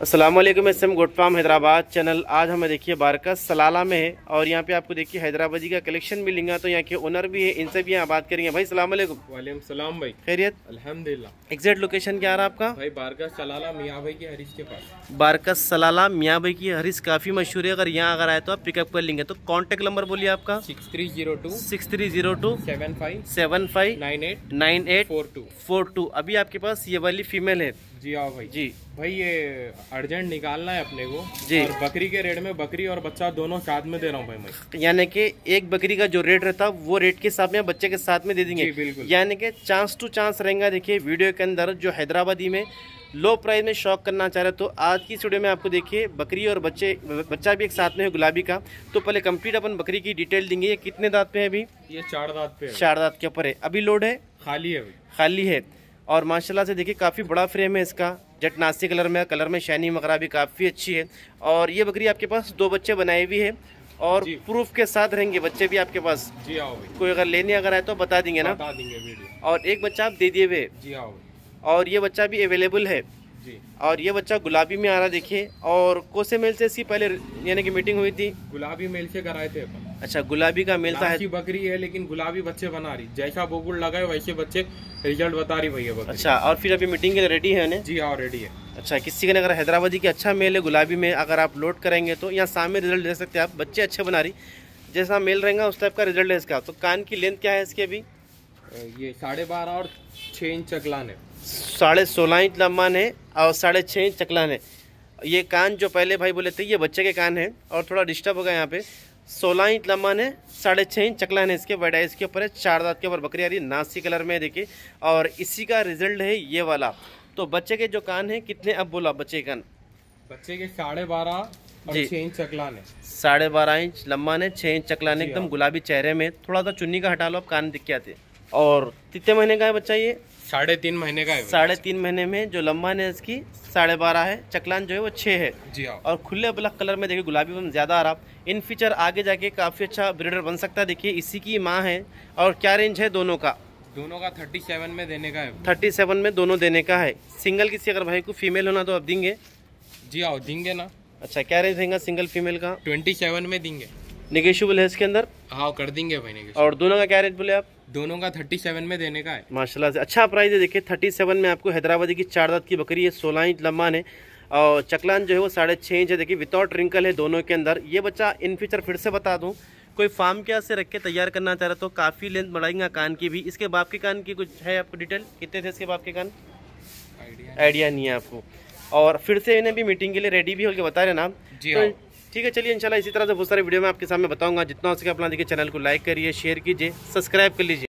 Aslam S M Hyderabad channel. आज हमें देखिए बारकस सलाला में है और यहाँ पे आपको देखिए हैदराबादी का कलेक्शन भी लेंगे तो यहाँ के ओनर भी है इनसे भी यहाँ बात करेंगे। भाई सलाम वालेकुम सलाम भाई। खैरियत। अल्हम्दुलिल्लाह। एग्जैक्ट लोकेशन क्या रहा है आपका? भाई बारगा सलाला मियाँ भाई के हरीश के पास। बारकस सलाला मियाँ भाई की हरीस काफ़ी मशहूर है अगर यहाँ अगर आए तो आप पिकअप कर लेंगे। तो कॉन्टेक्ट नंबर बोलिए आपका। Six three zero two. Six three zero two. Seven five. Seven five. Nine eight. Nine eight. Four two. Four two. अभी आपके पास ये वाली फीमेल है। जी आओ भाई। जी। भाई ये अर्जेंट निकालना है अपने को। जी। और बकरी के रेट में बकरी और बच्चा दोनों साथ में दे रहा हूँ भाई मैं। यानी कि एक बकरी का जो रेट रहता है वो रेट के हिसाब में बच्चे के साथ में दे देंगे। जी, बिल्कुल। यानी कि चांस टू चांस रहेगा देखिए वीडियो के अंदर जो हैदराबादी में लो प्राइस में शौक करना चाह रहे तो आज की स्टूडियो में आपको देखिए बकरी और बच्चे बच्चा भी एक साथ में है गुलाबी का। तो पहले कंप्लीट अपन बकरी की डिटेल देंगे। ये कितने दांत पे है अभी? ये चार दांत पे है। चार दांत के ऊपर है। अभी लोड है? खाली है खाली है। और माशाल्लाह से देखिए काफ़ी बड़ा फ्रेम है इसका। जटनासी कलर में कलर में शाइनिंग वगैरह भी काफ़ी अच्छी है। और ये बकरी आपके पास दो बच्चे बनाए हुए है और प्रूफ के साथ रहेंगे बच्चे भी आपके पास। जी आओ कोई अगर लेने अगर आए तो बता देंगे ना। बता देंगे और एक बच्चा आप दे दिए हुए। जी आओ और ये बच्चा भी अवेलेबल है। जी। और ये बच्चा गुलाबी में आ रहा देखिए। और कोसे मेल से इसकी पहले यानी कि मीटिंग हुई थी। गुलाबी मेल से कराए थे अपन। अच्छा गुलाबी का मेल था लाल की बकरी है लेकिन गुलाबी बच्चे बना रही। जैसा बोगुल लगाए वैसे बच्चे रिज़ल्ट बता रही भैया बकरी। अच्छा और फिर अभी मीटिंग के लिए रेडी है ना जी हाँ रेडी है। अच्छा किसी का अगर हैदराबादी की अच्छा मेल है गुलाबी में अगर आप लोड करेंगे तो यहाँ सामने रिज़ल्ट दे सकते हैं आप बच्चे अच्छे बना रही। जैसा मेल रहेगा उस टाइप का रिज़ल्ट है इसका। तो कान की लेंथ क्या है इसकी अभी? ये साढ़े बारह और छः इंच चकलान है। साढ़े सोलह इंच लम्बान है और साढ़े छः इंच चकलान है। ये कान जो पहले भाई बोले थे ये बच्चे के कान है और थोड़ा डिस्टर्ब होगा यहाँ पे। सोलह इंच लंबा ने साढ़े छः इंच चकला है इसके बड़ा इसके ऊपर है चार दांत के ऊपर बकरी आ रही है नासी कलर में है देखिए। और इसी का रिज़ल्ट है ये वाला। तो बच्चे के जो कान है कितने अब बोला बच्चे के कान। बच्चे के साढ़े बारह जी। छः इंच चकला ने। साढ़े बारह इंच लंबा ने छः इंच चकला ने एकदम हाँ। गुलाबी चेहरे में। थोड़ा सा चुन्नी का हटा लो आप कान दिख के आते और कितने महीने का है बच्चा ये? साढ़े तीन महीने का है साढ़े तीन महीने में जो लंबा है इसकी साढ़े बारह है। चकलान जो है वो छः है। जी हाँ। और खुले ब्लैक कलर में देखिए गुलाबी में ज़्यादा आ रहा इन फीचर आगे जाके काफ़ी अच्छा ब्रीडर बन सकता है। देखिए इसी की माँ है। और क्या रेंज है दोनों का? दोनों का थर्टी सेवन में देने का है। थर्टी सेवन में दोनों देने का है। सिंगल किसी अगर भाई को फीमेल होना तो आप देंगे? जी हाँ देंगे ना। अच्छा क्या रेंज रहेगा सिंगल फीमेल का? ट्वेंटी सेवन में देंगे। निगेशियबल है इसके अंदर? हाँ कर देंगे भाई और दोनों का क्या रेंज बोले आप? दोनों का थर्टी सेवन में देने का है। माशाल्लाह से। अच्छा प्राइस है देखिए थर्टी सेवन में आपको हैदराबादी की चार दांत की बकरी है सोलह इंच लम्बान है और चकलान जो है वो साढ़े छः इंच है। देखिए विदाउट रिंकल है दोनों के अंदर। ये बच्चा इन फ्यूचर फिर से बता दूँ कोई फार्म के से रख के तैयार करना चाह रहा तो काफ़ी लेंथ बढ़ाएँगे कान की भी। इसके बाप के कान की कुछ है आपको डिटेल कितने थे इसके बाप के कान? आइडिया आइडिया नहीं है आपको। और फिर से इन्हें भी मीटिंग के लिए रेडी भी होकर बता रहे ना। जी तो हाँ। ठीक है, चलिए इंशाल्लाह इसी तरह से बहुत सारे वीडियो में आपके सामने बताऊँगा। जितना हो सके अपना देखिए, चैनल को लाइक करिए, शेयर कीजिए, सब्सक्राइब कर लीजिए।